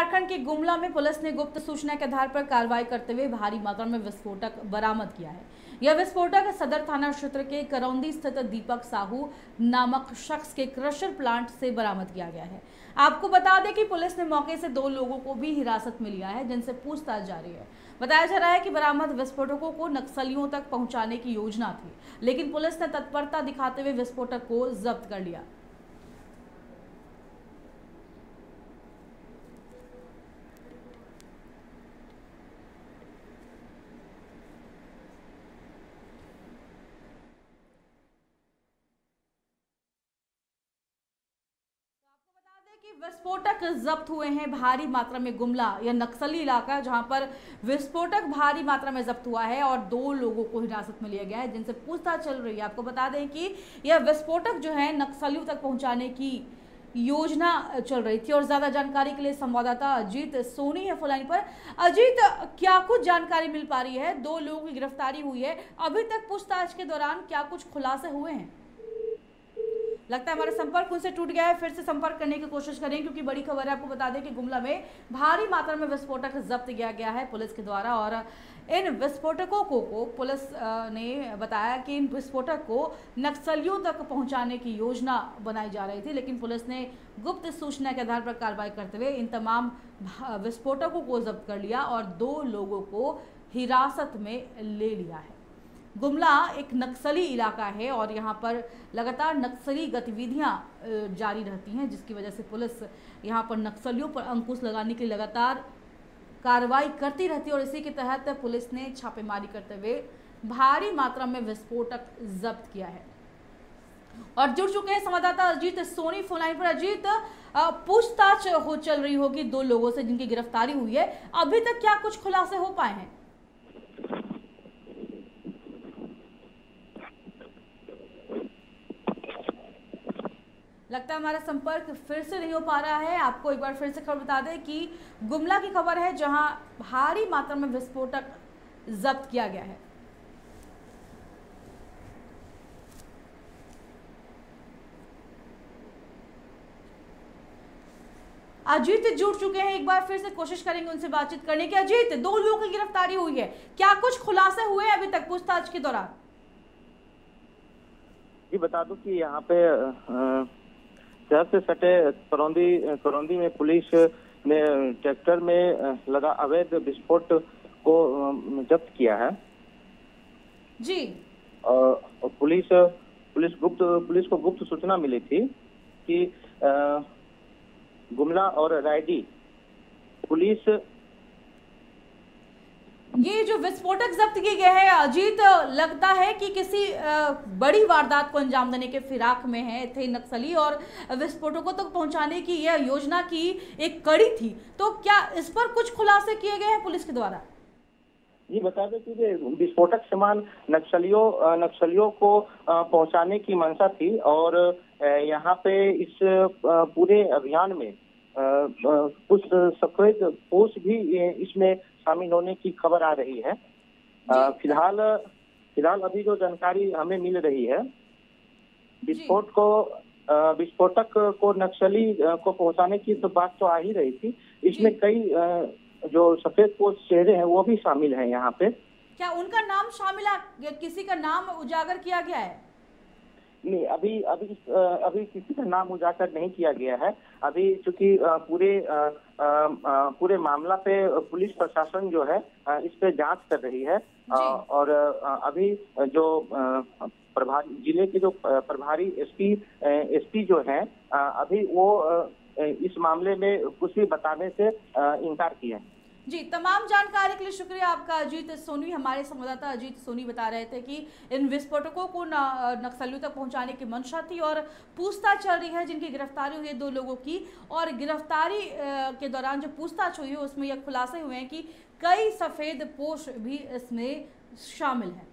झारखंड के गुमला में पुलिस ने गुप्त सूचना के आधार पर कार्रवाई करते हुए भारी मात्रा में विस्फोटक बरामद किया है। यह विस्फोटक सदर थाना क्षेत्र के करौंदी स्थित दीपक साहू नामक शख्स के क्रशर प्लांट से बरामद किया गया है। आपको बता दें कि पुलिस ने मौके से दो लोगों को भी हिरासत में लिया है, जिनसे पूछताछ जारी है। बताया जा रहा है कि बरामद विस्फोटकों को नक्सलियों तक पहुँचाने की योजना थी, लेकिन पुलिस ने तत्परता दिखाते हुए विस्फोटक को जब्त कर लिया। कि विस्फोटक जब्त हुए हैं, भारी मात्रा में गुमला या नक्सली इलाका जहाँ पर विस्फोटक भारी मात्रा में जब्त हुआ है और दो लोगों को हिरासत में लिया गया है, जिनसे पूछताछ चल रही है। आपको बता दें कि यह विस्फोटक जो है, नक्सलियों तक पहुँचाने की योजना चल रही थी। और ज़्यादा जानकारी के लिए संवाददाता अजीत सोनी है फुलाइन पर। अजीत, क्या कुछ जानकारी मिल पा रही है? दो लोगों की गिरफ्तारी हुई है। अभी तक पूछताछ के दौरान क्या कुछ खुलासे हुए हैं? लगता है हमारा संपर्क उनसे टूट गया है फिर से संपर्क करने की कोशिश करें क्योंकि बड़ी खबर है आपको बता दें कि गुमला में भारी मात्रा में विस्फोटक जब्त किया गया है पुलिस के द्वारा और इन विस्फोटकों को, को पुलिस ने बताया कि इन विस्फोटक को नक्सलियों तक पहुँचाने की योजना बनाई जा रही थी लेकिन पुलिस ने गुप्त सूचना के आधार पर कार्रवाई करते हुए इन तमाम विस्फोटकों को जब्त कर लिया और दो लोगों को हिरासत में ले लिया है। गुमला एक नक्सली इलाका है और यहाँ पर लगातार नक्सली गतिविधियाँ जारी रहती हैं, जिसकी वजह से पुलिस यहाँ पर नक्सलियों पर अंकुश लगाने के लिए लगातार कार्रवाई करती रहती है और इसी के तहत पुलिस ने छापेमारी करते हुए भारी मात्रा में विस्फोटक जब्त किया है। और जुड़ चुके हैं संवाददाता अजीत सोनी फोनलाइन पर। अजीत पूछताछ हो चल रही होगी दो लोगों से जिनकी गिरफ्तारी हुई है। अभी तक क्या कुछ खुलासे हो पाए हैं? लगता है हमारा संपर्क फिर से नहीं हो पा रहा है। आपको एक बार फिर से खबर बता दें कि गुमला की खबर है जहाँ भारी मात्रा में विस्फोटक जब्त किया गया है। अजीत जुड़ चुके हैं एक बार फिर से कोशिश करेंगे उनसे बातचीत करने की। अजीत दो लोगों की गिरफ्तारी हुई है। क्या कुछ खुलासे हुए अभी तक पूछताछ के दौरान? जी बता दो कि यहाँ पे आ, शहर से सटे करौंदी करौंदी में पुलिस ने ट्रैक्टर में लगा अवैध विस्फोट को जब्त किया है। जी। और पुलिस पुलिस गुप्त पुलिस को गुप्त सूचना मिली थी कि गुमला और रायडी पुलिस ये जो विस्फोटक जब्त किए गए हैं, अजीत, लगता है कि किसी बड़ी वारदात को अंजाम देने के फिराक में है थे नक्सली और विस्फोटकों तक तो पहुँचाने की यह योजना की एक कड़ी थी। तो क्या इस पर कुछ खुलासे किए गए हैं पुलिस के द्वारा? जी, बता दें कि विस्फोटक सामान नक्सलियों नक्सलियों को पहुँचाने की मंशा थी और यहाँ पे इस पूरे अभियान में कुछ सफ़ेद पोस्ट भी इसमें शामिल होने की खबर आ रही है। फ़िलहाल फ़िलहाल अभी जो जानकारी हमें मिल रही है विस्फोट को विस्फोटक को नक्सली को पहुँचाने की तो बात तो आ ही रही थी। इसमें कई जो सफ़ेद पोस्ट चेहरे हैं वो भी शामिल हैं यहाँ पे। क्या उनका नाम शामिल है? किसी का नाम उजागर किया गया है? नहीं अभी अभी अभी किसी का नाम उजागर नहीं किया गया है। अभी चूँकि पूरे पूरे मामला पे पुलिस प्रशासन जो है इस पे जाँच कर रही है। और अभी जो प्रभारी ज़िले के जो प्रभारी एसपी एसपी जो है अभी वो इस मामले में कुछ भी बताने से इनकार किए हैं। जी, तमाम जानकारी के लिए शुक्रिया आपका अजीत सोनी। हमारे संवाददाता अजीत सोनी बता रहे थे कि इन विस्फोटकों को नक्सलियों तक पहुँचाने की मंशा थी और पूछताछ चल रही है जिनकी गिरफ्तारी हुई है दो लोगों की। और गिरफ्तारी के दौरान जो पूछताछ हुई है, उसमें यह खुलासे हुए हैं कि कई सफ़ेद पोष भी इसमें शामिल हैं।